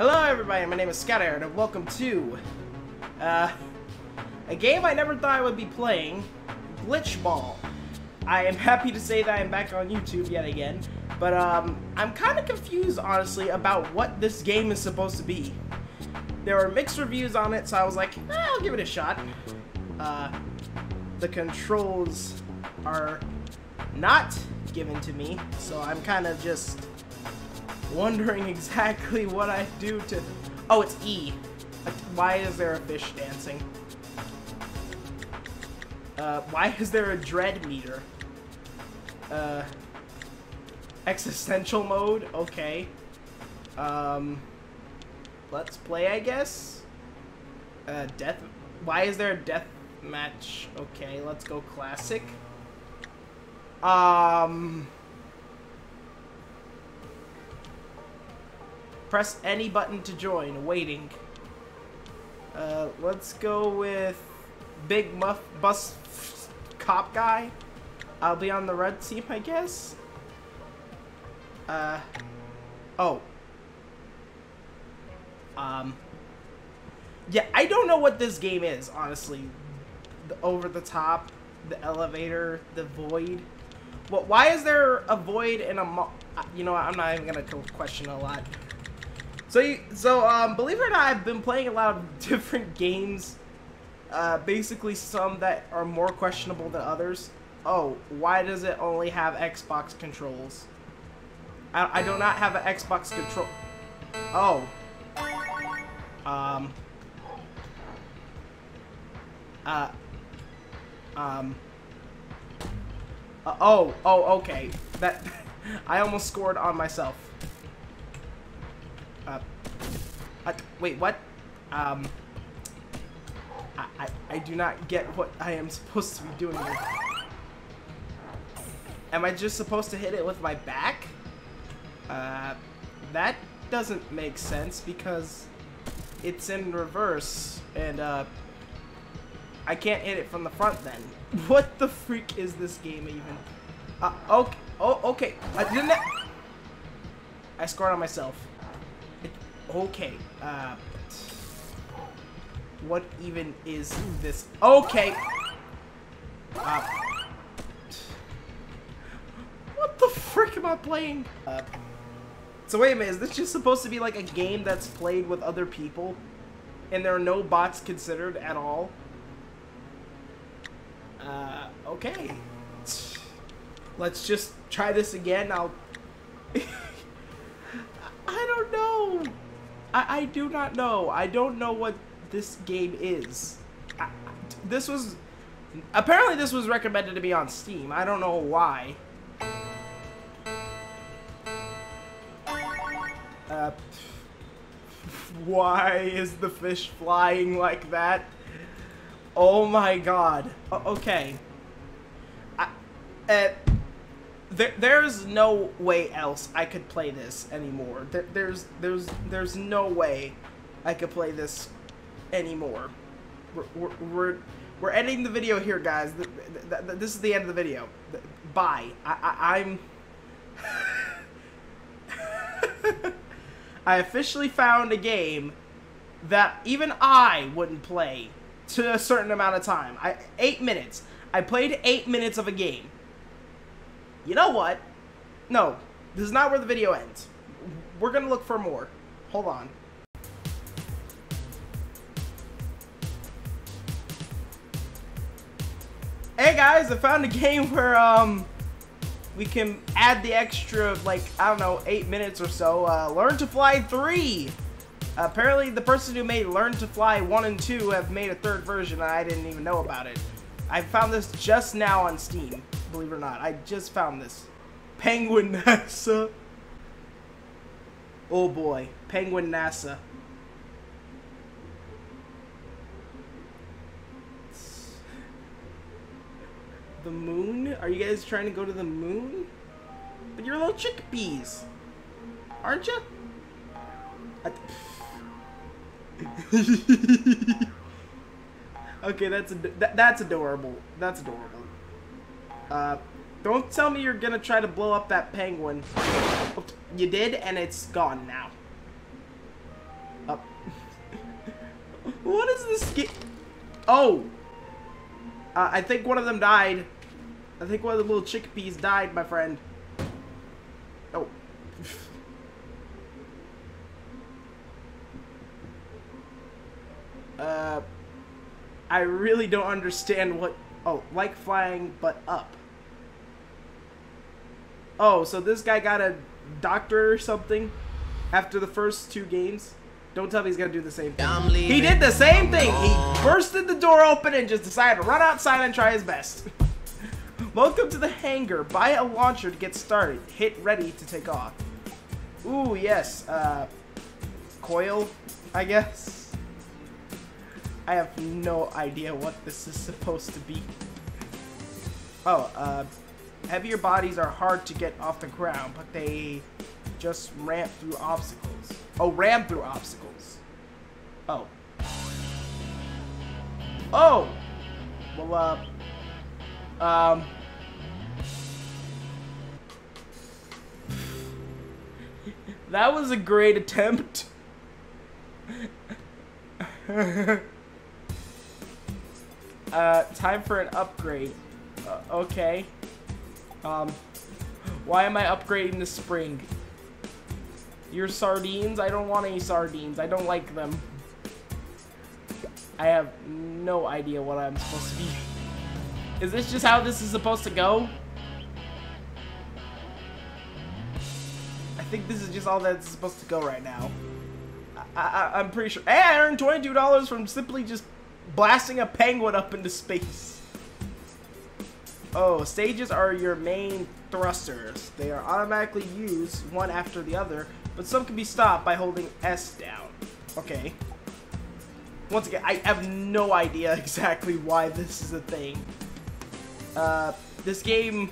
Hello everybody, my name is Scout Aaron and welcome to uh, a game I never thought I would be playing, Glitch Ball. I am happy to say that I'm back on YouTube yet again, but um, I'm kind of confused honestly about what this game is supposed to be. There were mixed reviews on it, so I was like, eh, I'll give it a shot. Uh, the controls are not given to me, so I'm kind of just wondering exactly what I do to... Oh, it's E. Why is there a fish dancing? Uh, why is there a dread meter? Uh, existential mode? Okay. Um, let's play, I guess? Uh, death... Why is there a death match? Okay, let's go classic. Um... Press any button to join. Waiting. Uh, let's go with Big Muff Bus Cop Guy. I'll be on the red team, I guess. Uh, oh. Um, yeah, I don't know what this game is, honestly. The over the top, the elevator, the void. Well, why is there a void and a you know, I'm not even gonna question a lot. So, you, so um, believe it or not, I've been playing a lot of different games. Uh, basically, some that are more questionable than others. Oh, why does it only have Xbox controls? I, I do not have an Xbox control. Oh. Um. Uh. Um. Uh, oh, oh, okay. That I almost scored on myself. Uh, uh, wait, what? Um, I, I, I do not get what I am supposed to be doing here. Am I just supposed to hit it with my back? Uh, that doesn't make sense because it's in reverse and, uh, I can't hit it from the front then. What the freak is this game even? Uh, okay. Oh, okay. I didn't. I scored on myself. Okay. Uh, what even is this? Okay. Uh, what the frick am I playing? Uh, so wait a minute, is this just supposed to be like a game that's played with other people? And there are no bots considered at all? Uh, okay. Let's just try this again. I'll... I don't know. I, I do not know. I don't know what this game is. I, this was... Apparently this was recommended to be on Steam. I don't know why. Uh, why is the fish flying like that? Oh my god. O okay. I, uh, there, there's no way else I could play this anymore. There, there's, there's, there's no way I could play this anymore. We're, we're, we're, we're ending the video here, guys. This is the end of the video. Bye. I, I, I'm... I officially found a game that even I wouldn't play to a certain amount of time. I Eight minutes. I played eight minutes of a game you know what? No, this is not where the video ends. We're gonna look for more. Hold on. Hey guys, I found a game where um we can add the extra like I don't know eight minutes or so. Uh, Learn to Fly three. Uh, apparently, the person who made Learn to Fly one and two have made a third version. and I didn't even know about it. I found this just now on Steam believe it or not. I just found this. Penguin NASA. Oh boy, Penguin NASA. The moon? Are you guys trying to go to the moon? But you're little chickpeas. Aren't you? okay, that's that, that's adorable. That's adorable. Uh, don't tell me you're gonna try to blow up that penguin. You did, and it's gone now. Up What is this game? Oh! Uh, I think one of them died. I think one of the little chickpeas died, my friend. Oh. uh, I really don't understand what... Oh, like flying, but up. Oh, so this guy got a doctor or something after the first two games? Don't tell me he's gonna do the same thing. He did the same thing. He bursted the door open and just decided to run outside and try his best. Welcome to the hangar. Buy a launcher to get started. Hit ready to take off. Ooh, yes. Uh, coil, I guess. I have no idea what this is supposed to be. Oh, uh, heavier bodies are hard to get off the ground, but they just ramp through obstacles. Oh, ram through obstacles. Oh. Oh! Well, uh... Um... that was a great attempt. uh, time for an upgrade. Uh, okay. Um, why am I upgrading the spring? Your sardines? I don't want any sardines. I don't like them. I have no idea what I'm supposed to be. Is this just how this is supposed to go? I think this is just all that's supposed to go right now. I, I'm pretty sure. Hey, I earned $22 from simply just blasting a penguin up into space. Oh, stages are your main thrusters. They are automatically used one after the other but some can be stopped by holding S down. Okay. Once again, I have no idea exactly why this is a thing. Uh, this game...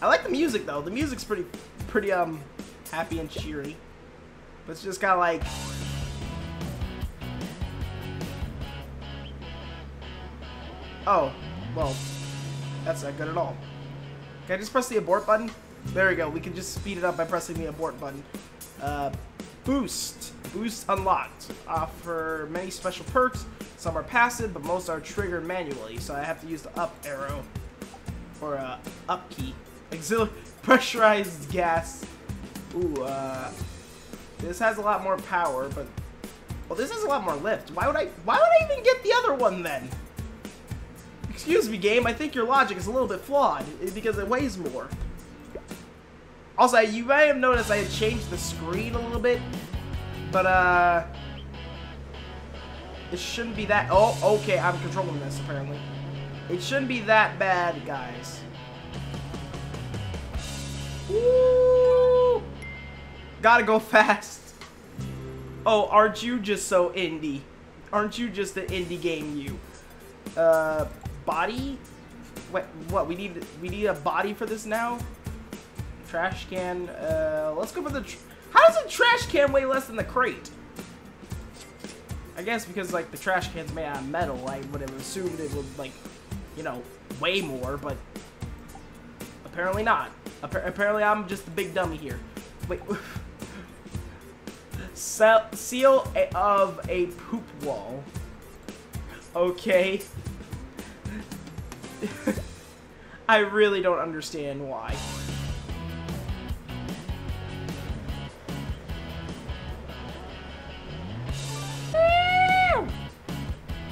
I like the music, though. The music's pretty, pretty, um, happy and cheery. But it's just kind of like... Oh, well, that's not good at all. Can I just press the abort button? There we go. We can just speed it up by pressing the abort button. Uh, boost. Boost unlocked. Offer many special perks. Some are passive, but most are triggered manually, so I have to use the up arrow. Or uh, up key. Auxiliary pressurized gas. Ooh, uh, this has a lot more power, but well, this has a lot more lift. Why would I? Why would I even get the other one then? Excuse me, game. I think your logic is a little bit flawed because it weighs more. Also, you may have noticed I had changed the screen a little bit, but, uh, it shouldn't be that, oh, okay, I'm controlling this, apparently. It shouldn't be that bad, guys. Woo! Gotta go fast. Oh, aren't you just so indie? Aren't you just an indie game, you? Uh, body? Wait, what, we need, we need a body for this now? Trash can. Uh, let's go for the... How does a trash can weigh less than the crate? I guess because, like, the trash can's made out of metal, I would have assumed it would, like, you know, weigh more, but apparently not. apparently I'm just the big dummy here. Wait. seal of a poop wall. Okay. I really don't understand why.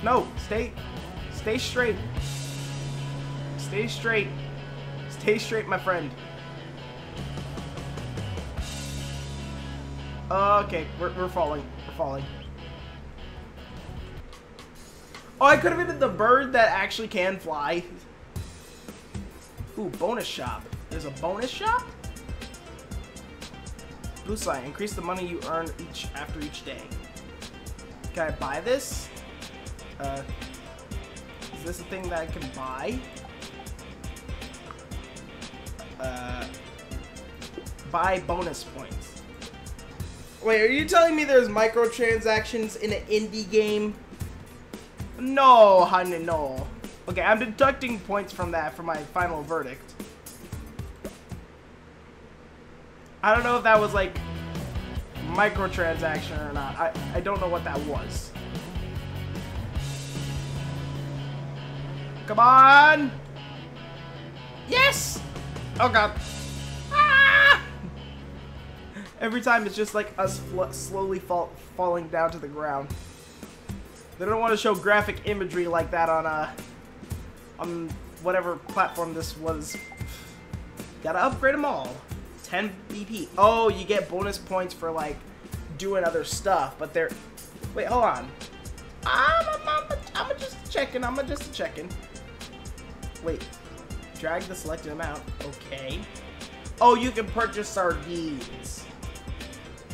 No, stay, stay straight. Stay straight. Stay straight, my friend. Okay, we're, we're falling. We're falling. Oh, I could have been the bird that actually can fly. Ooh, bonus shop. There's a bonus shop? Blue sign. Increase the money you earn each after each day. Can I buy this? Uh, is this a thing that I can buy? Uh, buy bonus points. Wait, are you telling me there's microtransactions in an indie game? No, honey, no. Okay, I'm deducting points from that for my final verdict. I don't know if that was like microtransaction or not. I, I don't know what that was. Come on! Yes! Oh god. Ah! Every time it's just like us slowly fall falling down to the ground. They don't want to show graphic imagery like that on uh on whatever platform this was. Gotta upgrade them all. 10 BP. Oh, you get bonus points for like doing other stuff, but they're. Wait, hold on. I'm, I'm, I'm, I'm just checking. I'm just checking. Wait. Drag the selected amount. Okay. Oh, you can purchase sardines.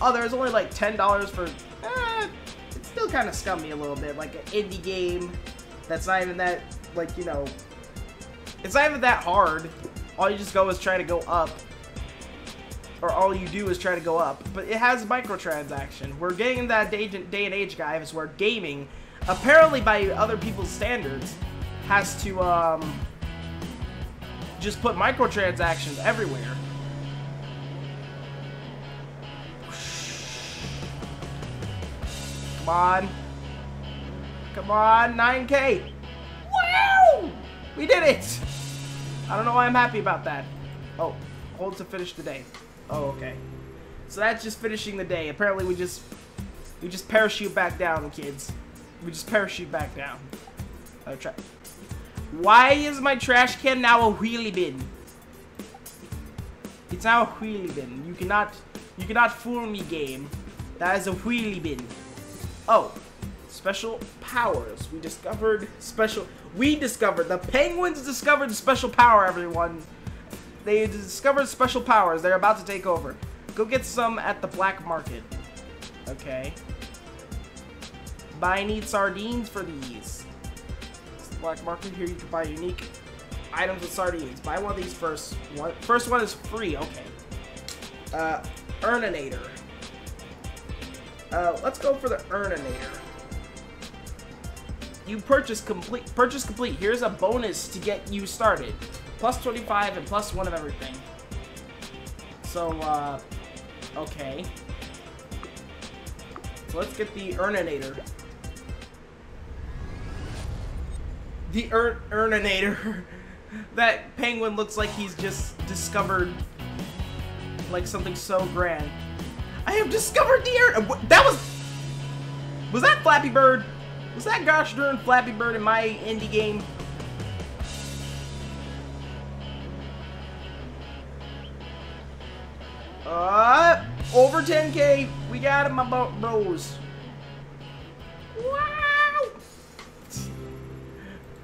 Oh, there's only like $10 for... Still kind of scummy a little bit. Like an indie game that's not even that, like, you know... It's not even that hard. All you just go is try to go up. Or all you do is try to go up. But it has microtransaction. We're getting that day, day and age, guys, where gaming, apparently by other people's standards, has to, um just put microtransactions everywhere. Come on. Come on, 9k. Wow! We did it! I don't know why I'm happy about that. Oh, hold to finish the day. Oh, okay. So that's just finishing the day. Apparently we just we just parachute back down, kids. We just parachute back down. I'll try. Why is my trash can now a wheelie bin? It's now a wheelie bin. You cannot, you cannot fool me, game. That is a wheelie bin. Oh, special powers. We discovered special. We discovered the penguins discovered special power. Everyone, they discovered special powers. They're about to take over. Go get some at the black market. Okay. Buy need sardines for these black market. Here you can buy unique items with sardines. Buy one of these first. One, first one is free. Okay. Uh, Earninator. Uh, let's go for the Earninator. You purchase complete. Purchase complete. Here's a bonus to get you started. Plus 25 and plus one of everything. So, uh, okay. So let's get the Earninator. the Ur Urninator. that penguin looks like he's just discovered like something so grand. I have discovered the air. That was. Was that Flappy Bird? Was that gosh darn Flappy Bird in my indie game? Uh, over 10k. We got him, my bros. Wow.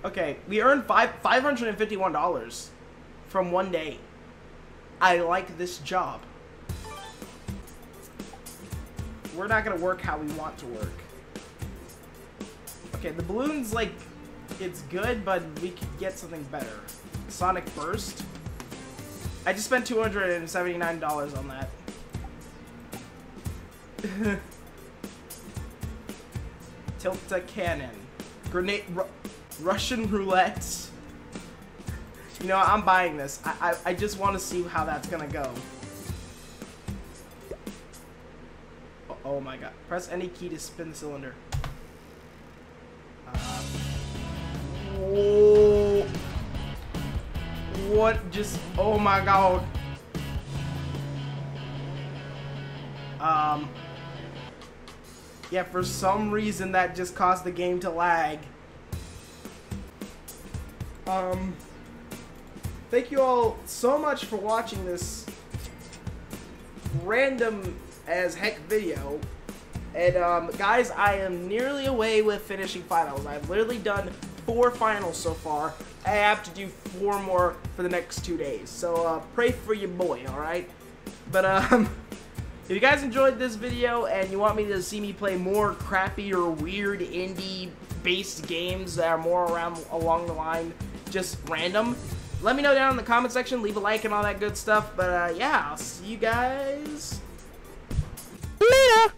Okay, we earned five five hundred and fifty one dollars from one day. I like this job. We're not gonna work how we want to work. Okay, the balloons like it's good, but we could get something better. Sonic Burst. I just spent two hundred and seventy nine dollars on that. Tilt a cannon. Grenade. Russian roulette. You know, I'm buying this. I, I, I just want to see how that's to go. Oh, my god. Press any key to spin the cylinder. Uh. What just... Oh my god. Um... Yeah, for some reason that just caused the game to lag. Um, thank you all so much for watching this random as heck video. And um, guys, I am nearly away with finishing finals. I've literally done four finals so far. I have to do four more for the next two days. So uh, pray for your boy, alright? But um, if you guys enjoyed this video and you want me to see me play more crappy or weird indie based games that are more around along the line just random, let me know down in the comment section. Leave a like and all that good stuff. But uh, yeah, I'll see you guys Later.